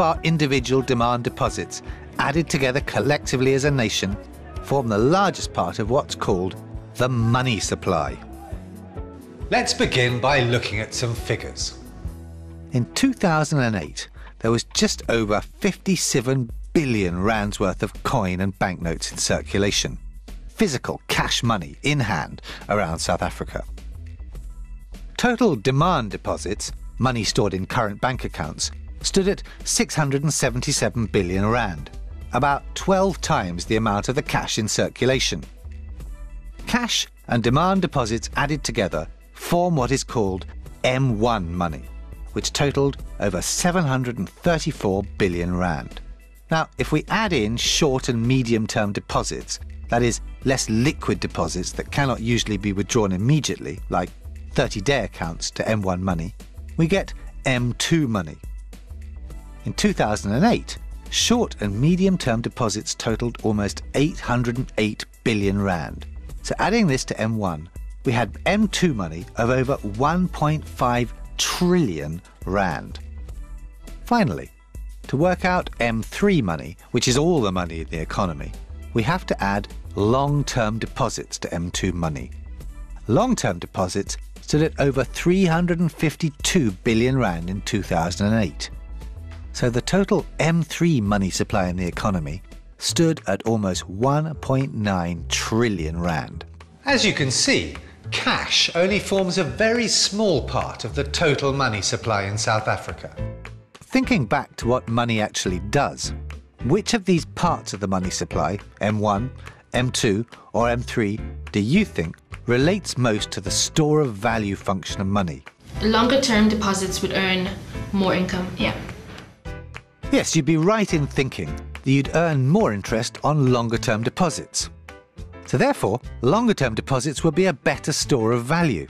our individual demand deposits, added together collectively as a nation, form the largest part of what's called the money supply. Let's begin by looking at some figures. In 2008, there was just over 57 billion rands worth of coin and banknotes in circulation. Physical cash money in hand around South Africa. Total demand deposits, money stored in current bank accounts, stood at 677 billion rand, about 12 times the amount of the cash in circulation. Cash and demand deposits added together form what is called M1 money, which totalled over 734 billion rand. Now, if we add in short and medium term deposits, that is, less liquid deposits that cannot usually be withdrawn immediately, like 30 day accounts to M1 money, we get M2 money. In 2008, short and medium term deposits totaled almost 808 billion rand. So adding this to M1, we had M2 money of over 1.5 trillion rand. Finally, to work out M3 money, which is all the money in the economy, we have to add long-term deposits to M2 money. Long-term deposits stood at over 352 billion rand in 2008. So the total M3 money supply in the economy stood at almost 1.9 trillion rand. As you can see, cash only forms a very small part of the total money supply in South Africa. Thinking back to what money actually does, which of these parts of the money supply, M1, M2 or M3, do you think relates most to the store of value function of money? Longer term deposits would earn more income, yeah. Yes, you'd be right in thinking that you'd earn more interest on longer term deposits. So therefore, longer term deposits would be a better store of value.